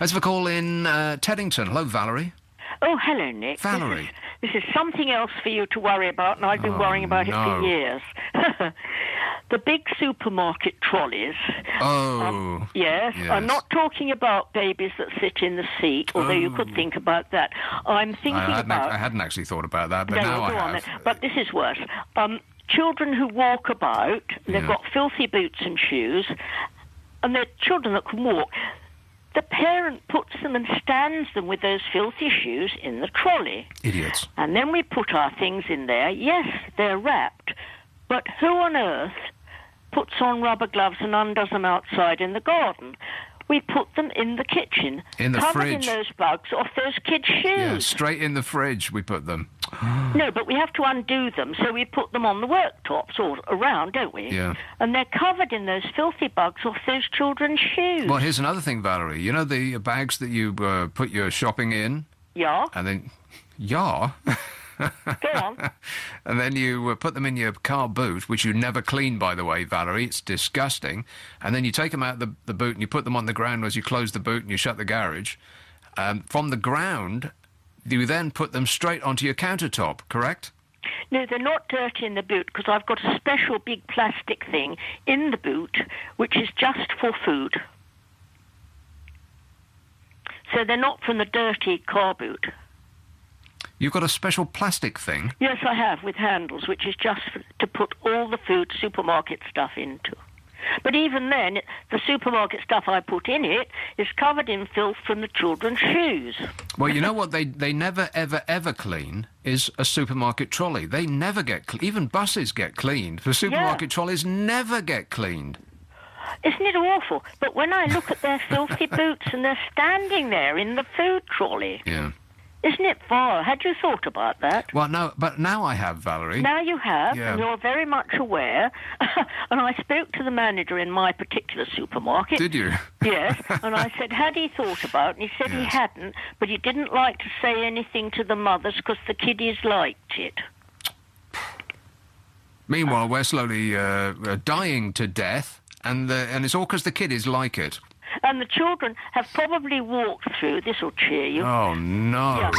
Let's have a call in uh, Teddington. Hello, Valerie. Oh, hello, Nick. Valerie. This is, this is something else for you to worry about, and I've been Oh, worrying about it for years. the big supermarket trolleys. Oh. Yes, Yes. I'm not talking about babies that sit in the seat, although you could Oh. think about that. I'm thinking I hadn't, about. I hadn't actually thought about that, but No, now I have. then. But this is worse. Um, children who walk about, they've Yeah. got filthy boots and shoes, and they're children that can walk. The parent puts them and stands them with those filthy shoes in the trolley. Idiots. And then we put our things in there. Yes, they're wrapped, but who on earth puts on rubber gloves and undoes them outside in the garden? We put them in the kitchen, In the covered fridge. in those bugs off those kids' shoes. Yeah, straight in the fridge we put them. No, but we have to undo them, so we put them on the worktops or around, don't we? Yeah. And they're covered in those filthy bugs off those children's shoes. Well, here's another thing, Valerie. You know the bags that you uh, put your shopping in, Yeah, and then, yeah, go on. and then you uh, put them in your car boot, which you never clean, by the way, Valerie. It's disgusting. And then you take them out the, the boot and you put them on the ground as you close the boot and you shut the garage. Um, from the ground, you then put them straight onto your countertop. Correct? No, they're not dirty in the boot because I've got a special big plastic thing in the boot which is just for food. So they're not from the dirty car boot. You've got a special plastic thing. Yes, I have with handles, which is just for, to put all the food supermarket stuff into. But even then, the supermarket stuff I put in it is covered in filth from the children's shoes. Well, you know what they, they never, ever, ever clean is a supermarket trolley. They never get cle Even buses get cleaned. The supermarket trolleys never get cleaned. Isn't it awful? But when I look at their filthy boots and they're standing there in the food trolley, Yeah. Isn't it vile? Had you thought about that? Well, no, but now I have, Valerie. Now you have, Yeah. and you're very much aware. and I spoke to the manager in my particular supermarket. Did you? Yes, and I said, had he thought about it? And he said he hadn't, but he didn't like to say anything to the mothers because the kiddies liked it. Meanwhile, we're slowly uh, uh, dying to death, and the, and it's all because the kiddies like it. And the children have probably walked through, this will cheer you. Oh no!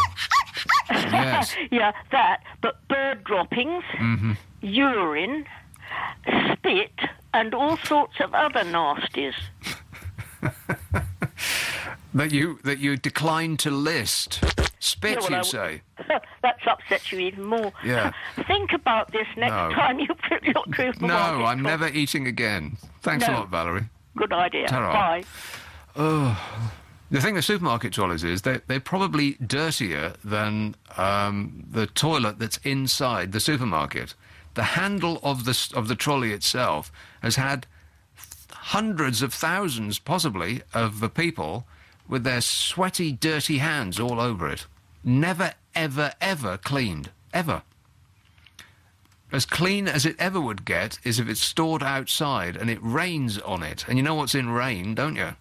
yes. yeah, that, but bird droppings, Mm-hmm. urine, spit, and all sorts of other nasties. That you that you decline to list. Spit, Yeah, well, you I- say? That's upset you even more. Yeah. Think about this next No. time you put your truth No, I'm never eating again. Thanks a lot, Valerie. Good idea. Ta-ra. Bye. The thing with supermarket trolleys is they they're probably dirtier than um, the toilet that's inside the supermarket. The handle of the of the trolley itself has had hundreds of thousands, possibly, of the people with their sweaty, dirty hands all over it. Never, ever, ever cleaned. Ever. As clean as it ever would get is if it's stored outside and it rains on it. And you know what's in rain, don't you?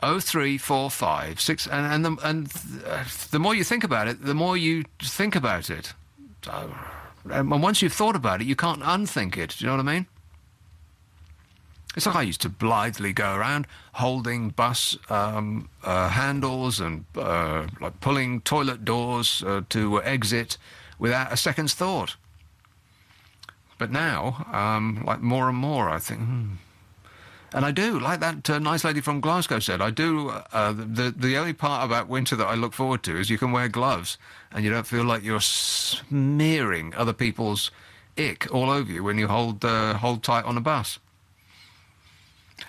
Oh three four five six, and and the, and uh, the more you think about it, the more you think about it. Uh, and once you've thought about it, you can't unthink it. Do you know what I mean? It's like I used to blithely go around holding bus um, uh, handles and uh, like pulling toilet doors uh, to exit without a second's thought. But now, um, like more and more, I think. Hmm. And I do, like that uh, nice lady from Glasgow said, I do. Uh, the the only part about winter that I look forward to is you can wear gloves and you don't feel like you're smearing other people's ick all over you when you hold uh, hold tight on a bus.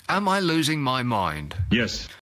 Am I losing my mind? Yes.